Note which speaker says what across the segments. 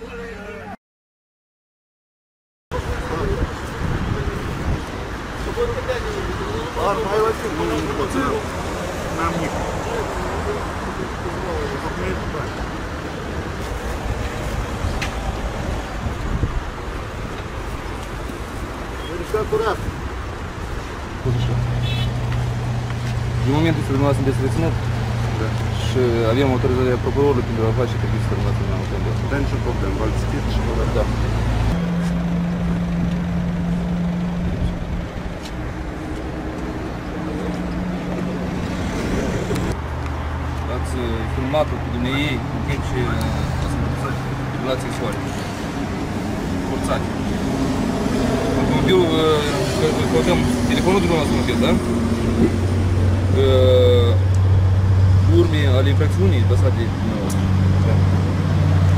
Speaker 1: Ar mai la timp, nu după zero. N-am nimic. Verificat curat.
Speaker 2: Din momentul să dumneavoastră sunteți reținut?
Speaker 1: Da.
Speaker 2: Și avem autorizarea procurorului pentru a face registrul național automobil.
Speaker 1: Da, nicio problemă. V-ați citit și vă
Speaker 2: Da. Ați uh, filmat-o cu dumneavoastră în timp ce uh, ați învățat relații sexuale. Forțate. Automobilul, uh, căutăm telefonul dumneavoastră mobil, da? Uh, urme ale infracțiunii lăsate de dumneavoastră.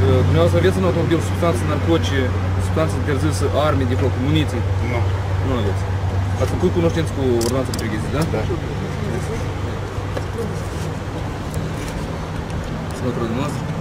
Speaker 2: Uh, Dumneavoastră aveți în automobil substanțe narcotice, substanțe interzise, arme de foc, muniții?
Speaker 1: Nu.
Speaker 2: Nu aveți. Ați făcut cunoștință cu ordonanța de percheziție, da?
Speaker 1: Da.
Speaker 2: Semnătura dumneavoastră?